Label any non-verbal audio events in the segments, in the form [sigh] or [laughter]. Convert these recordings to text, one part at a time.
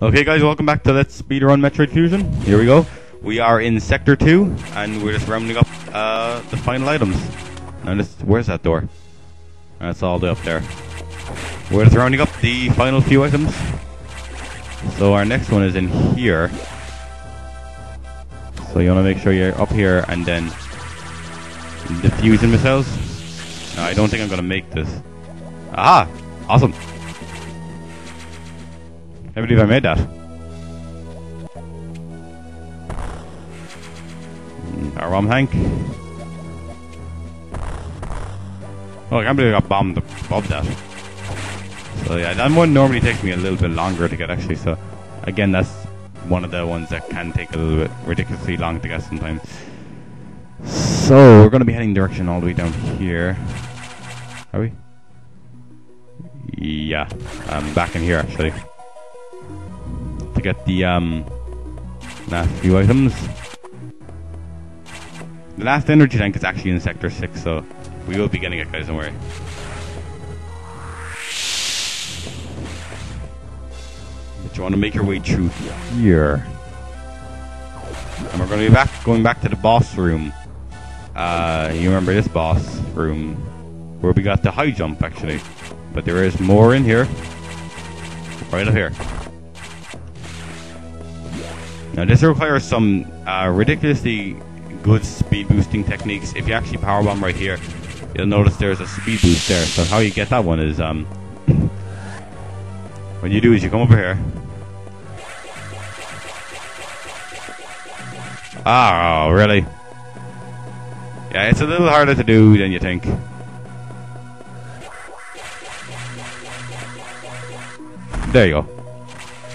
Okay, guys, welcome back to Let's Speedrun Metroid Fusion. Here we go. We are in Sector 2, and we're just rounding up uh, the final items. Now, this, where's that door? That's all the way up there. We're just rounding up the final few items. So our next one is in here. So you want to make sure you're up here and then the fusion missiles. No, I don't think I'm going to make this. Aha! Awesome. Can't believe I made that. Our ROM Hank. Oh, I can't believe I got bombed above that. So yeah, that one normally takes me a little bit longer to get actually, so again, that's one of the ones that can take a little bit ridiculously long to get sometimes. So, we're to be heading direction all the way down here. Are we? Yeah, I'm back in here actually. To get the um, last few items. The last energy tank is actually in Sector 6, so we will be getting it, guys, don't worry. But you want to make your way through here. And we're going to be back, going back to the boss room. Uh, you remember this boss room where we got the high jump, actually. But there is more in here. Right up here. Now this requires some uh, ridiculously good speed boosting techniques. If you actually power bomb right here, you'll notice there's a speed boost there. So how you get that one is um, what you do is you come over here. Oh, really? Yeah, it's a little harder to do than you think. There you go.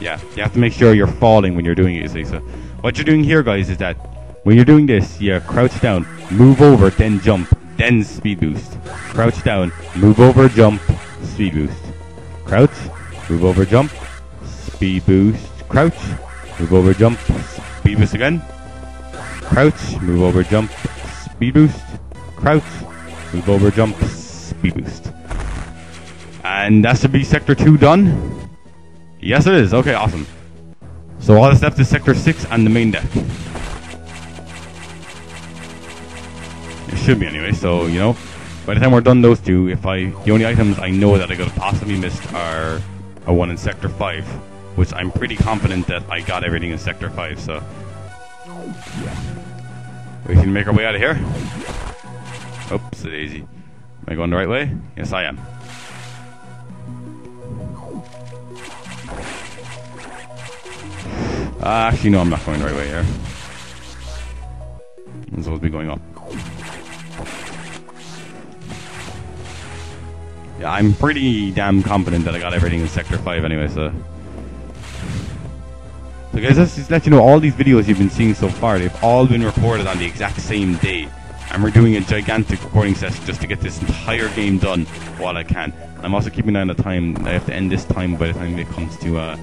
Yeah, you have to make sure you're falling when you're doing it, you see. So, what you're doing here, guys, is that when you're doing this, you crouch down, move over, then jump, then speed boost. Crouch down, move over, jump, speed boost. Crouch, move over, jump, speed boost. Crouch, move over, jump, speed boost again. Crouch, move over, jump, speed boost. Crouch, move over, jump, speed boost. And that should be Sector 2 done. Yes, it is. Okay, awesome. So all that's left is Sector 6 and the main deck. It should be anyway, so, you know, by the time we're done those two, if I, the only items I know that I could have possibly missed are a one in Sector 5, which I'm pretty confident that I got everything in Sector 5, so. We can make our way out of here. Oops, daisy. Am I going the right way? Yes, I am. Actually, no, I'm not going the right way here. I'm supposed to be going up. Yeah, I'm pretty damn confident that I got everything in Sector 5 anyway, so... So guys, let's just let you know, all these videos you've been seeing so far, they've all been recorded on the exact same day. And we're doing a gigantic recording session just to get this entire game done while I can. I'm also keeping an eye on the time. I have to end this time by the time it comes to, uh,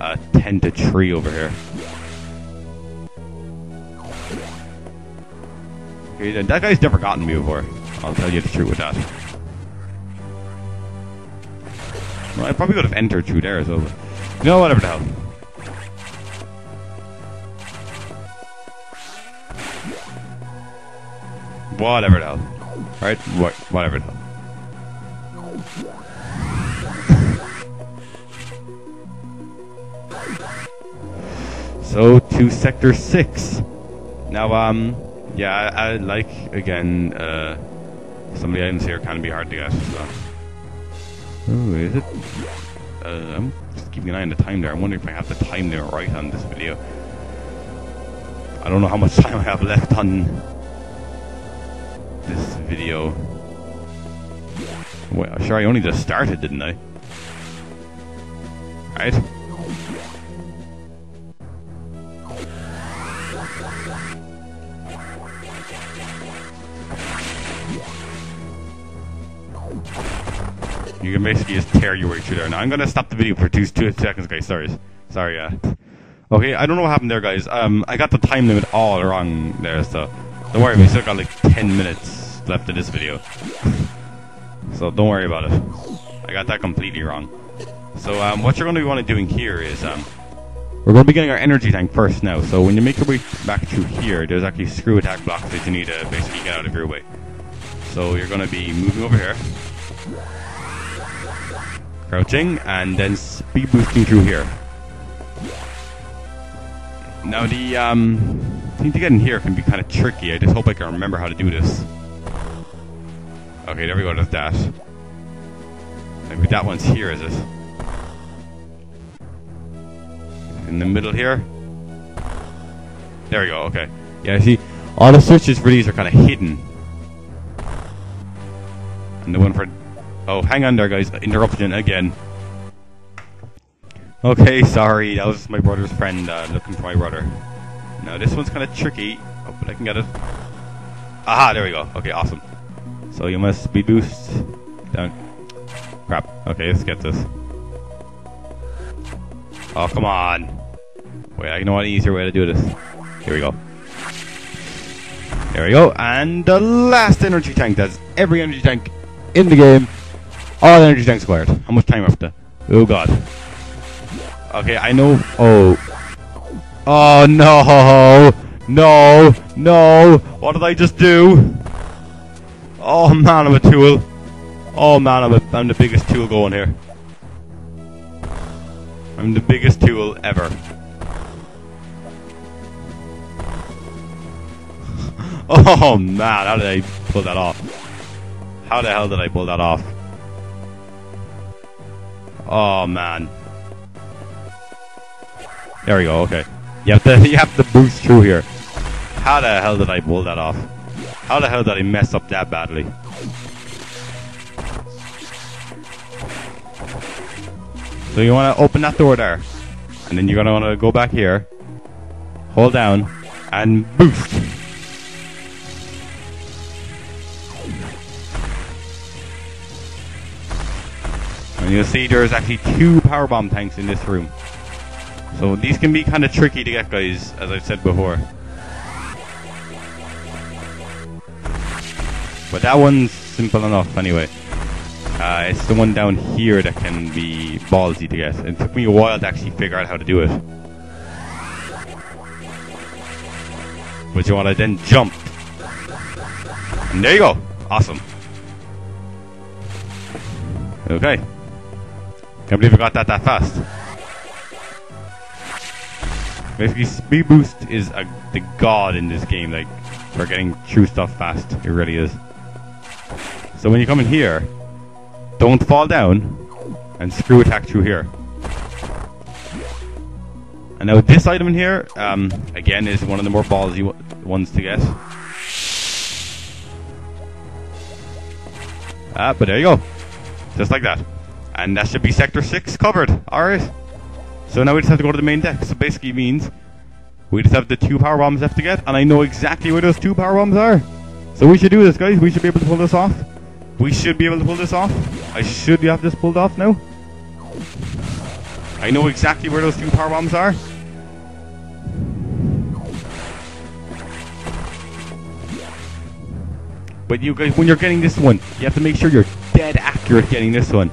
uh, 10 to 3 over here. That guy's never gotten me before. I'll tell you the truth with that. Well, I probably would have entered through there well. You know, whatever the hell. Whatever the hell. Alright? What, whatever the hell. So to sector six. Now, um, yeah, I, I like again. Uh, some of the items here can be hard to get. So. Oh, is it? Uh, I'm just keeping an eye on the time there. I'm wondering if I have the time there right on this video. I don't know how much [laughs] time I have left on this video. Well, sure, I only just started, didn't I? Right? You can basically just tear your way through there. Now I'm gonna stop the video for two two seconds, guys. Sorry, sorry. Uh, okay, I don't know what happened there, guys. Um, I got the time limit all wrong there, so don't worry. We still got like 10 minutes left of this video, [laughs] so don't worry about it. I got that completely wrong. So um, what you're going to want to doing here is um, we're going to be getting our energy tank first now. So when you make your way back through here, there's actually screw attack blocks that you need to basically get out of your way. So you're going to be moving over here, crouching, and then speed boosting through here. Now the um, thing to get in here can be kind of tricky. I just hope I can remember how to do this. Okay, there we go. There's that. Maybe that one's here, is it? In the middle here. There we go. Okay. Yeah, see, all the switches for these are kind of hidden. And the one for... Oh, hang on there, guys. Interruption again. Okay, sorry. That was my brother's friend uh, looking for my brother. Now, this one's kind of tricky. Oh, but I can get it. Aha, there we go. Okay, awesome. So you must speed boost. Down. Crap. Okay, let's get this. Oh, come on. Wait, I know an easier way to do this. Here we go. There we go. And the last energy tank. That's every energy tank in the game. All energy tanks acquired. How much time after? Oh god. Okay, I know. Oh. Oh no! No! No! What did I just do? Oh man, I'm a tool. Oh man, I'm, a, I'm the biggest tool going here. I'm the biggest tool ever. [laughs] oh man, how did I pull that off? How the hell did I pull that off? Oh man. There we go, okay. You have to [laughs] you have to boost through here. How the hell did I pull that off? How the hell did I mess up that badly? So you want to open that door there. And then you're going to want to go back here. Hold down. And boost. And you'll see there's actually two power bomb tanks in this room. So these can be kind of tricky to get guys, as I've said before. But that one's simple enough anyway. Uh, it's the one down here that can be ballsy to get. It took me a while to actually figure out how to do it. But you want to then jump. And there you go. Awesome. Okay. Can't believe I got that that fast. Basically, speed boost is a, the god in this game. Like for getting through stuff fast, it really is. So when you come in here, don't fall down and screw attack through here. And now this item in here, um, again, is one of the more ballsy ones to get. Ah, but there you go. Just like that. And that should be Sector 6 covered. Alright. So now we just have to go to the main deck. So basically means we just have the two power bombs left to get, and I know exactly where those two power bombs are. So we should do this, guys. We should be able to pull this off. We should be able to pull this off. I should have this pulled off now. I know exactly where those two power bombs are. But you guys, when you're getting this one, you have to make sure you're dead accurate getting this one.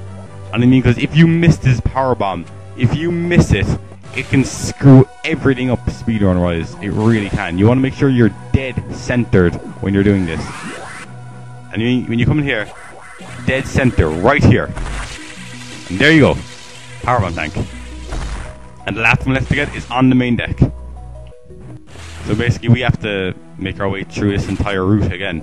And I mean, because if you miss this power bomb, if you miss it, it can screw everything up speedrun wise. It really can. You want to make sure you're dead centered when you're doing this. And when you come in here, dead center, right here. And there you go. Power bomb tank. And the last one left to get is on the main deck. So basically we have to make our way through this entire route again.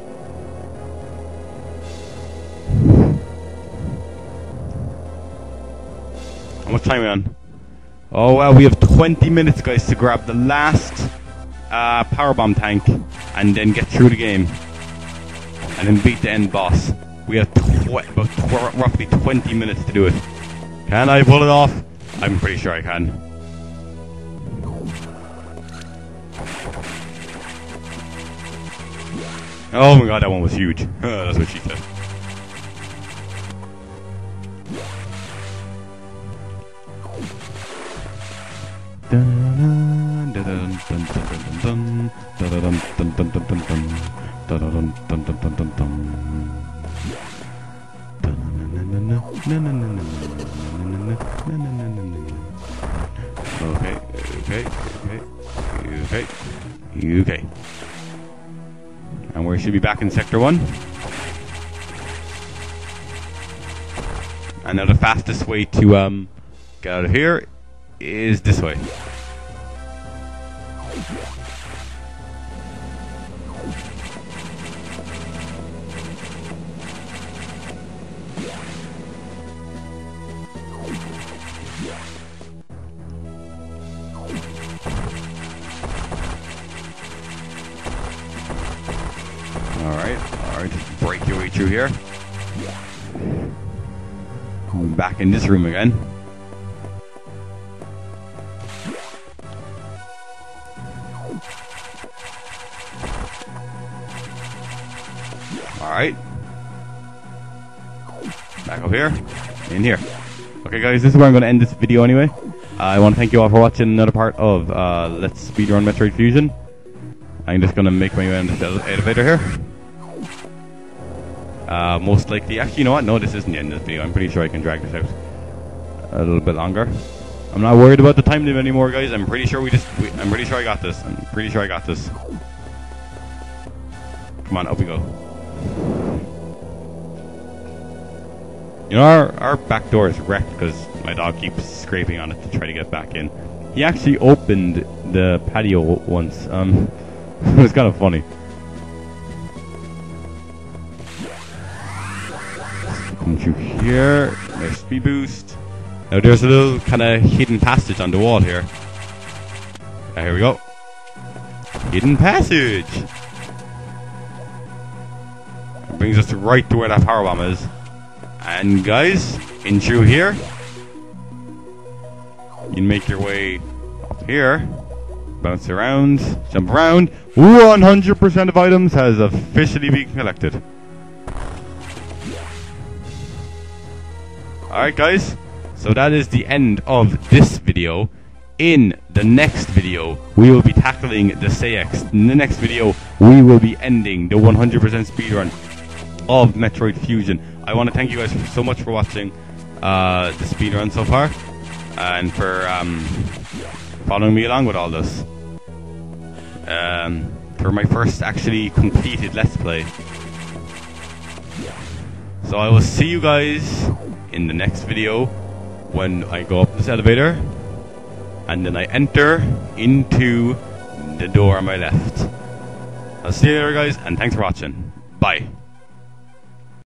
Much time are we on? Oh well, we have 20 minutes guys to grab the last uh, power bomb tank and then get through the game and then beat the end boss. We have tw about tw roughly 20 minutes to do it. Can I pull it off? I'm pretty sure I can. Oh my god, that one was huge. [laughs] That's what she said. Okay, okay, okay, okay, okay. And we should be back in Sector 1. And now the fastest way to um, get out of here is this way. Alright, alright, just break your way through here. Back in this room again. Back up here. In here. Okay guys, this is where I'm going to end this video anyway. I want to thank you all for watching another part of uh, Let's Speedrun Metroid Fusion. I'm just going to make my way on ele- elevator here. Uh, most likely, actually, you know what? No, this isn't the end of the video. I'm pretty sure I can drag this out a little bit longer. I'm not worried about the time limit anymore, guys. I'm pretty sure we just. We, I'm pretty sure I got this. I'm pretty sure I got this. Come on, up we go. You know, our, our back door is wrecked because my dog keeps scraping on it to try to get back in. He actually opened the patio once. Um, [laughs] it was kind of funny. Come through here. There's speed boost. Now there's a little kind of hidden passage on the wall here. Ah, here we go. Hidden passage. Brings us right to where that power bomb is. And guys, in through here, you make your way up here, bounce around, jump around. 100% of items has officially been collected. Alright guys, so that is the end of this video. In the next video, we will be tackling the CX. In the next video, we will be ending the 100% speedrun of Metroid Fusion. I want to thank you guys so much for watching uh, the speedrun so far and for um, following me along with all this. Um, for my first actually completed Let's Play. So I will see you guys in the next video when I go up this elevator and then I enter into the door on my left. I'll see you later guys and thanks for watching. Bye.